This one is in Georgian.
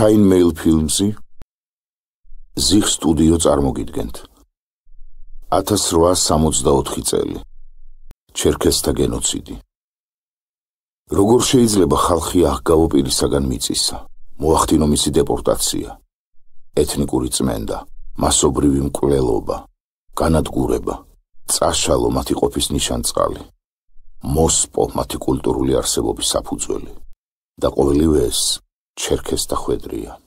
მეილ ფილმსი ზიხ სტუდიო წარმოგიდგენთ. 1864 წელი. ჩერქესთა გენოციდი. როგორ შეიძლება ხალხი აღგავო პირისაგან მიწისა? მოახდინო მისი დეპორტაცია. ეთნიკური წმენდა მასობრივი მკვლელობა განადგურება წაშალო მათი ყოფის ნიშანწყალი მოსპო მათი კულტურული არსებობის საფუძველი და ყოველივე ეს ჩერქესთა ხვედრია